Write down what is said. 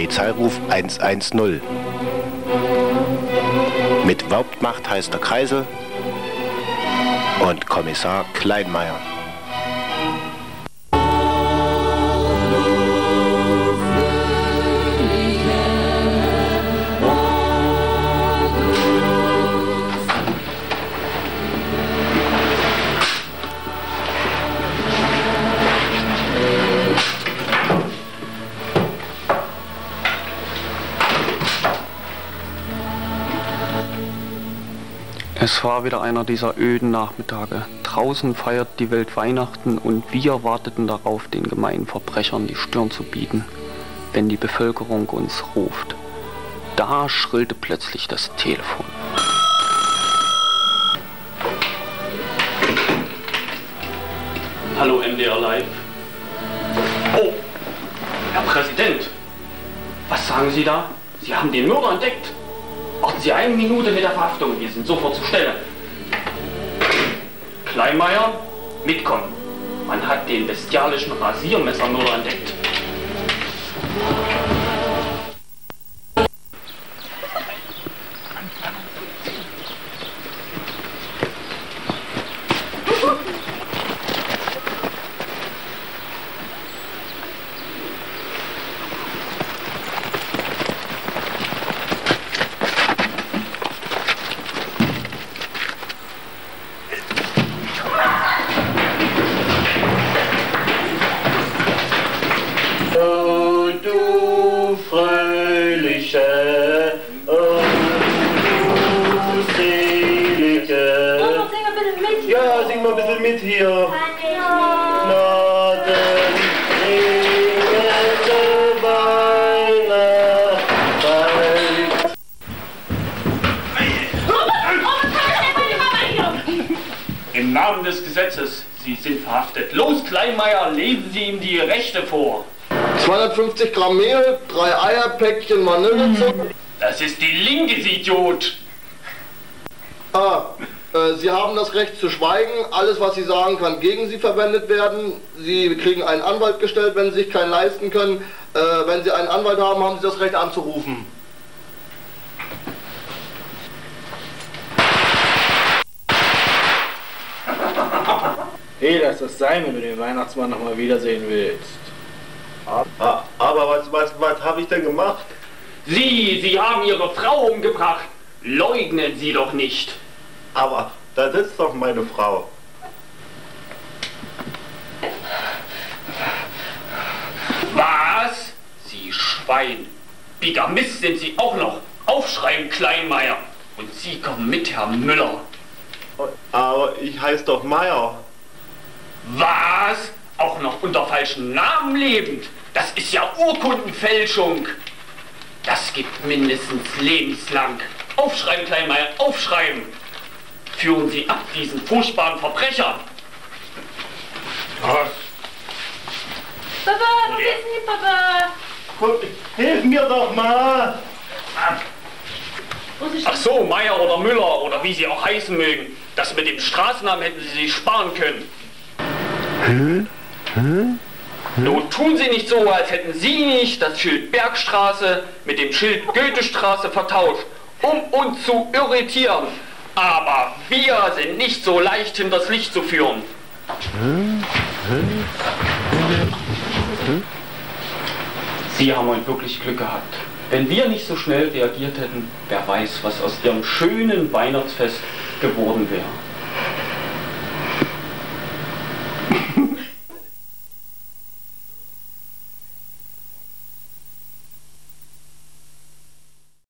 Polizeiruf 110. Mit Hauptmacht heißt der Kreisel und Kommissar Kleinmeier. Es war wieder einer dieser öden Nachmittage. Draußen feiert die Welt Weihnachten und wir warteten darauf, den gemeinen Verbrechern die Stirn zu bieten, wenn die Bevölkerung uns ruft. Da schrillte plötzlich das Telefon. Hallo MDR Live. Oh, Herr Präsident. Was sagen Sie da? Sie haben den Mörder entdeckt. Warten Sie eine Minute mit der Verhaftung. Wir sind sofort zur Stelle. Kleinmeier, mitkommen. Man hat den bestialischen Rasiermessermörder entdeckt. Hier. Gnaden. Im Namen des Gesetzes, Sie sind verhaftet. Los, Kleinmeier, lesen Sie ihm die Rechte vor. 250 Gramm Mehl, drei Eier, Päckchen Vanillezucker. Das ist die Linke, Sie Idiot. Ah, Sie haben das Recht zu schweigen. Alles, was Sie sagen, kann gegen Sie verwendet werden. Sie kriegen einen Anwalt gestellt, wenn Sie sich keinen leisten können. Äh, wenn Sie einen Anwalt haben, haben Sie das Recht anzurufen. Hey, lass das sein, wenn du den Weihnachtsmann noch mal wiedersehen willst. Ah, Aber was, was, was habe ich denn gemacht? Sie, Sie haben Ihre Frau umgebracht. Leugnen Sie doch nicht. Aber da sitzt doch meine Frau. Was? Sie Schwein. Bigamist sind Sie auch noch. Aufschreiben, Kleinmeier. Und Sie kommen mit, Herr Müller. Aber ich heiße doch Meier. Was? Auch noch unter falschen Namen lebend? Das ist ja Urkundenfälschung. Das gibt mindestens lebenslang. Aufschreiben, Kleinmeier, aufschreiben. Führen Sie ab diesen furchtbaren Verbrecher. Was? Papa, wo ist denn die Papa? Guck, hilf mir doch mal. Ist Ach so, Meier oder Müller oder wie Sie auch heißen mögen. Das mit dem Straßennamen hätten Sie sich sparen können. Nun tun Sie nicht so, als hätten Sie nicht das Schild Bergstraße mit dem Schild Goethestraße vertauscht, um uns zu irritieren. Aber wir sind nicht so leicht hinters Licht zu führen. Sie haben heute wirklich Glück gehabt. Wenn wir nicht so schnell reagiert hätten, wer weiß, was aus Ihrem schönen Weihnachtsfest geworden wäre.